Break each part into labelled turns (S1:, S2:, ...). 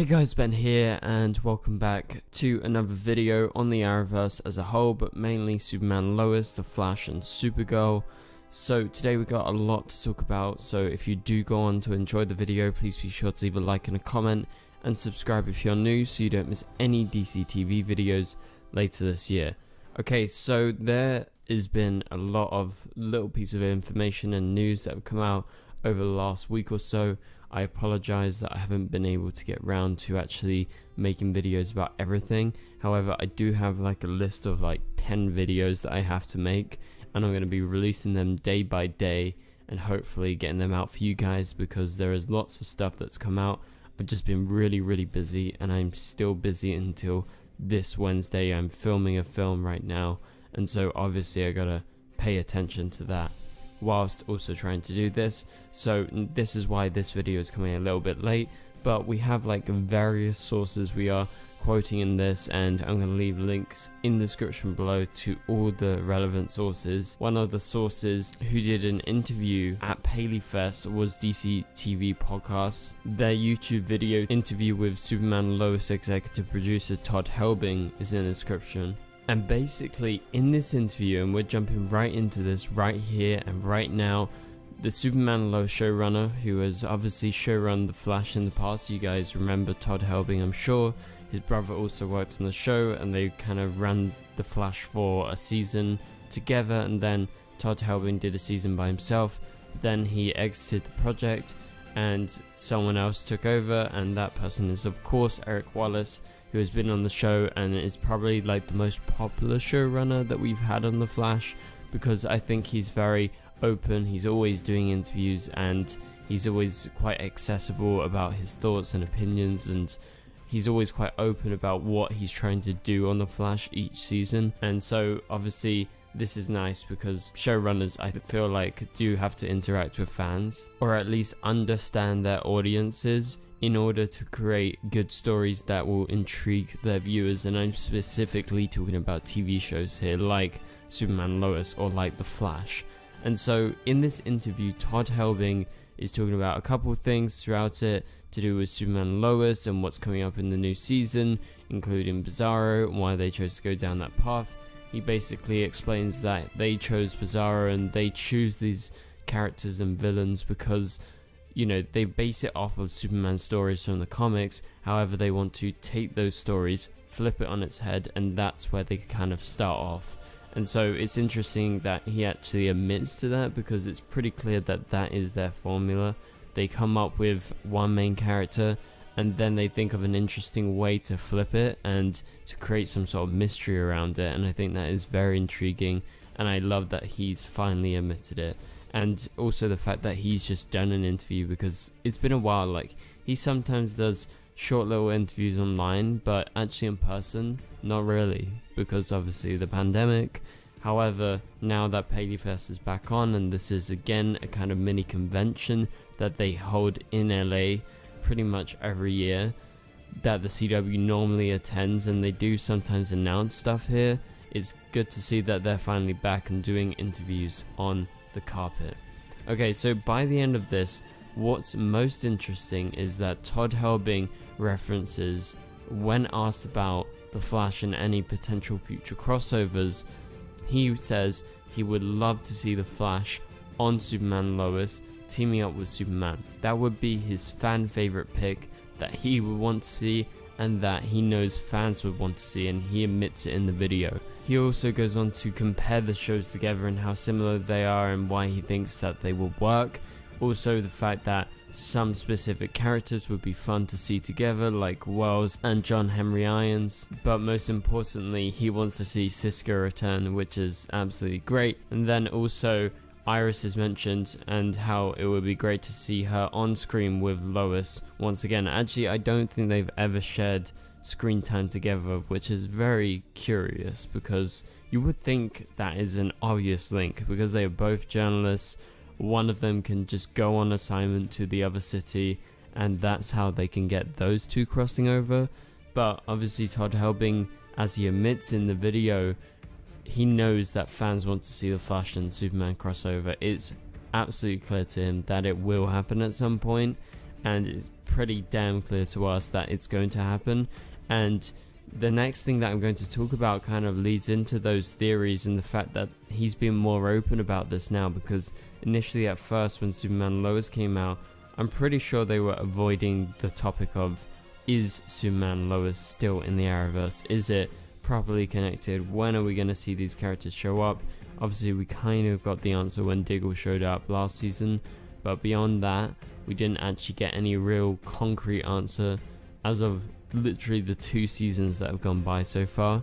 S1: Hey guys, Ben here, and welcome back to another video on the Arrowverse as a whole, but mainly Superman Lois, The Flash, and Supergirl. So today we got a lot to talk about, so if you do go on to enjoy the video, please be sure to leave a like and a comment, and subscribe if you're new so you don't miss any DC TV videos later this year. Okay, so there has been a lot of little pieces of information and news that have come out over the last week or so. I apologize that I haven't been able to get round to actually making videos about everything. However, I do have like a list of like 10 videos that I have to make and I'm going to be releasing them day by day and hopefully getting them out for you guys because there is lots of stuff that's come out. I've just been really really busy and I'm still busy until this Wednesday. I'm filming a film right now and so obviously I got to pay attention to that whilst also trying to do this. So this is why this video is coming a little bit late, but we have like various sources we are quoting in this and I'm going to leave links in the description below to all the relevant sources. One of the sources who did an interview at PaleyFest was DC TV Podcast. Their YouTube video interview with Superman Lois executive producer Todd Helbing is in the description. And basically, in this interview, and we're jumping right into this right here and right now, the Superman Lois showrunner, who has obviously showrun The Flash in the past, you guys remember Todd Helbing, I'm sure. His brother also worked on the show, and they kind of ran The Flash for a season together, and then Todd Helbing did a season by himself. Then he exited the project, and someone else took over, and that person is, of course, Eric Wallace who has been on the show and is probably like the most popular showrunner that we've had on The Flash because I think he's very open, he's always doing interviews and he's always quite accessible about his thoughts and opinions and he's always quite open about what he's trying to do on The Flash each season. And so obviously this is nice because showrunners I feel like do have to interact with fans or at least understand their audiences in order to create good stories that will intrigue their viewers and I'm specifically talking about TV shows here like Superman Lois or like The Flash. And so in this interview Todd Helbing is talking about a couple things throughout it to do with Superman Lois and what's coming up in the new season, including Bizarro and why they chose to go down that path. He basically explains that they chose Bizarro and they choose these characters and villains because you know, they base it off of Superman stories from the comics. However, they want to take those stories, flip it on its head, and that's where they kind of start off. And so it's interesting that he actually admits to that because it's pretty clear that that is their formula. They come up with one main character and then they think of an interesting way to flip it and to create some sort of mystery around it. And I think that is very intriguing. And I love that he's finally admitted it and also the fact that he's just done an interview because it's been a while like he sometimes does short little interviews online but actually in person not really because obviously the pandemic. However now that Paleyfest is back on and this is again a kind of mini convention that they hold in LA pretty much every year that the CW normally attends and they do sometimes announce stuff here it's good to see that they're finally back and doing interviews on the carpet. Okay, so by the end of this, what's most interesting is that Todd Helbing references, when asked about The Flash and any potential future crossovers, he says he would love to see The Flash on Superman Lois teaming up with Superman. That would be his fan favorite pick that he would want to see and that he knows fans would want to see and he admits it in the video. He also goes on to compare the shows together and how similar they are and why he thinks that they will work. Also the fact that some specific characters would be fun to see together like Wells and John Henry Irons, but most importantly he wants to see Cisco return which is absolutely great. And then also Iris is mentioned and how it would be great to see her on screen with Lois once again. Actually, I don't think they've ever shared screen time together, which is very curious because you would think that is an obvious link because they are both journalists. One of them can just go on assignment to the other city, and that's how they can get those two crossing over. But obviously, Todd Helbing, as he admits in the video, he knows that fans want to see the Flash and Superman crossover. It's absolutely clear to him that it will happen at some point, and it's pretty damn clear to us that it's going to happen. And the next thing that I'm going to talk about kind of leads into those theories and the fact that he's been more open about this now because initially at first when Superman Lois came out, I'm pretty sure they were avoiding the topic of is Superman Lois still in the Arrowverse? Is it properly connected? When are we going to see these characters show up? Obviously, we kind of got the answer when Diggle showed up last season, but beyond that, we didn't actually get any real concrete answer as of literally the two seasons that have gone by so far.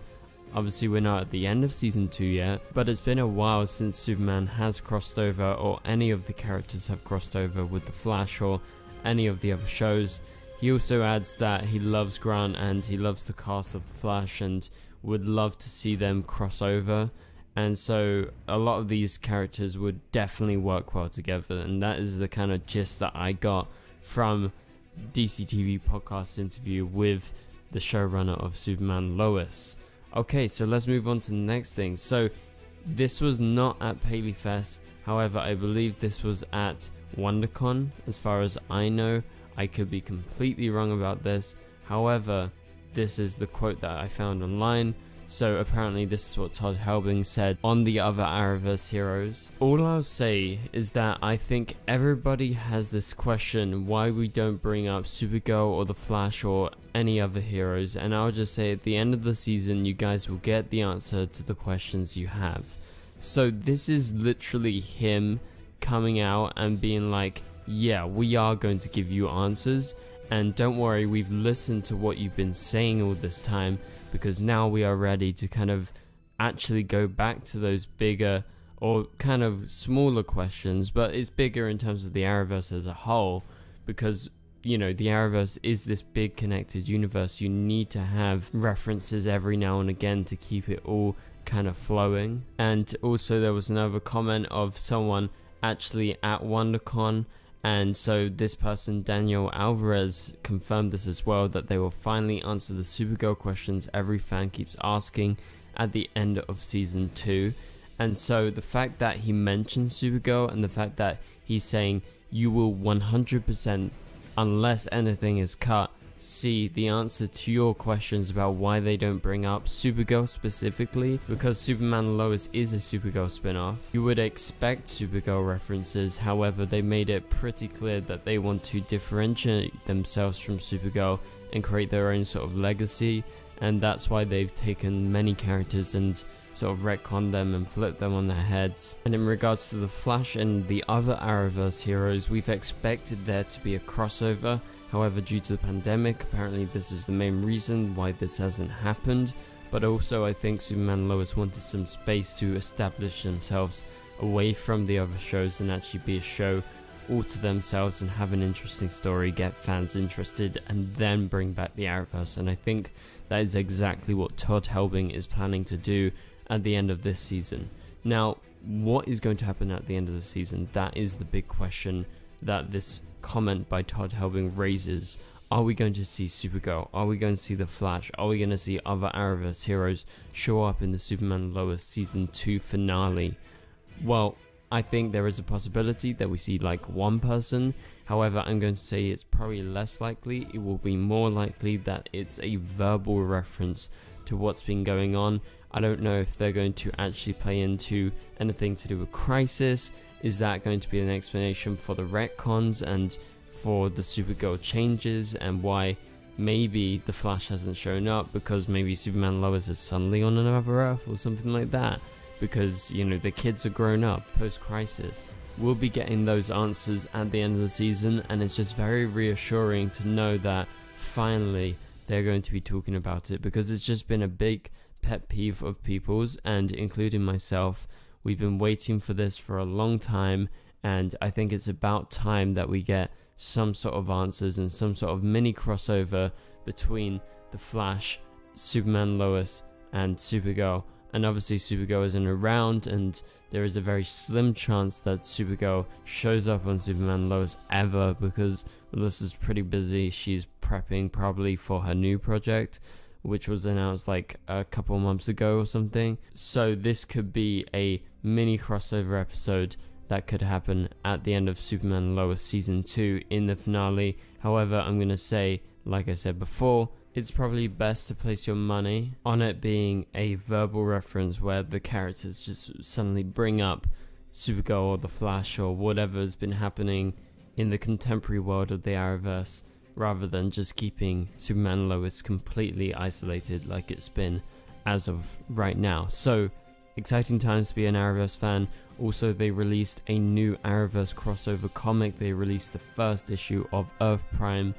S1: Obviously, we're not at the end of season 2 yet, but it's been a while since Superman has crossed over, or any of the characters have crossed over with The Flash or any of the other shows. He also adds that he loves Grant and he loves the cast of The Flash and would love to see them cross over. And so a lot of these characters would definitely work well together. And that is the kind of gist that I got from DCTV podcast interview with the showrunner of Superman Lois. Okay, so let's move on to the next thing. So this was not at Paley Fest. However, I believe this was at WonderCon, as far as I know. I could be completely wrong about this. However, this is the quote that I found online. So apparently this is what Todd Helbing said on the other Arrowverse heroes. All I'll say is that I think everybody has this question why we don't bring up Supergirl or the Flash or any other heroes and I'll just say at the end of the season you guys will get the answer to the questions you have. So this is literally him coming out and being like yeah, we are going to give you answers. And don't worry, we've listened to what you've been saying all this time because now we are ready to kind of actually go back to those bigger or kind of smaller questions, but it's bigger in terms of the Arrowverse as a whole because you know the Arrowverse is this big connected universe. You need to have references every now and again to keep it all kind of flowing. And also there was another comment of someone actually at WonderCon and so this person, Daniel Alvarez, confirmed this as well that they will finally answer the Supergirl questions every fan keeps asking at the end of season 2. And so the fact that he mentioned Supergirl and the fact that he's saying you will 100% unless anything is cut see the answer to your questions about why they don't bring up Supergirl specifically because Superman Lois is a Supergirl spin-off. You would expect Supergirl references, however they made it pretty clear that they want to differentiate themselves from Supergirl and create their own sort of legacy and that's why they've taken many characters and sort of retcon them and flip them on their heads. And in regards to the Flash and the other Arrowverse heroes, we've expected there to be a crossover However, due to the pandemic, apparently this is the main reason why this hasn't happened. But also, I think Superman Lois wanted some space to establish themselves away from the other shows and actually be a show all to themselves and have an interesting story, get fans interested, and then bring back the Arrowverse. And I think that is exactly what Todd Helbing is planning to do at the end of this season. Now, what is going to happen at the end of the season? That is the big question that this comment by Todd Helbing raises are we going to see Supergirl? Are we going to see The Flash? Are we going to see other Arrowverse heroes show up in the Superman Lois Season 2 finale? Well, I think there is a possibility that we see like one person. However, I'm going to say it's probably less likely. It will be more likely that it's a verbal reference to what's been going on. I don't know if they're going to actually play into anything to do with Crisis. Is that going to be an explanation for the retcons and for the Supergirl changes and why maybe the Flash hasn't shown up because maybe Superman Lois is suddenly on another Earth or something like that? Because, you know, the kids are grown up post crisis. We'll be getting those answers at the end of the season, and it's just very reassuring to know that finally they're going to be talking about it because it's just been a big pet peeve of people's and including myself We've been waiting for this for a long time, and I think it's about time that we get some sort of answers and some sort of mini crossover between The Flash, Superman Lois, and Supergirl. And obviously, Supergirl isn't around, and there is a very slim chance that Supergirl shows up on Superman Lois ever because Melissa's pretty busy. She's prepping probably for her new project which was announced like a couple months ago or something. So this could be a mini crossover episode that could happen at the end of Superman Lois Season 2 in the finale. However, I'm going to say, like I said before, it's probably best to place your money on it being a verbal reference where the characters just suddenly bring up Supergirl or The Flash or whatever's been happening in the contemporary world of the Arrowverse rather than just keeping Superman Lois completely isolated like it's been as of right now. So, exciting times to be an Arrowverse fan. Also, they released a new Arrowverse crossover comic. They released the first issue of Earth Prime.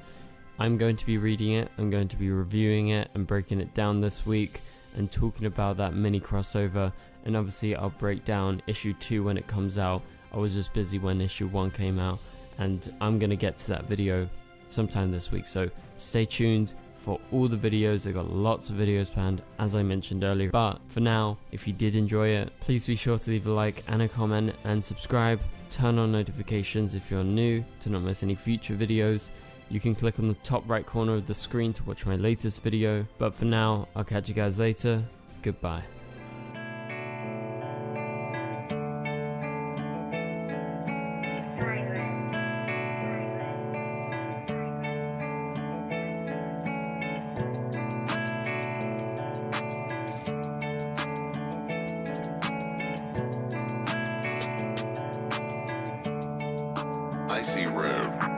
S1: I'm going to be reading it, I'm going to be reviewing it and breaking it down this week and talking about that mini crossover. And obviously, I'll break down issue 2 when it comes out. I was just busy when issue 1 came out, and I'm going to get to that video sometime this week. So stay tuned for all the videos. I got lots of videos planned, as I mentioned earlier. But for now, if you did enjoy it, please be sure to leave a like and a comment and subscribe. Turn on notifications if you're new to not miss any future videos. You can click on the top right corner of the screen to watch my latest video. But for now, I'll catch you guys later. Goodbye.
S2: I see red.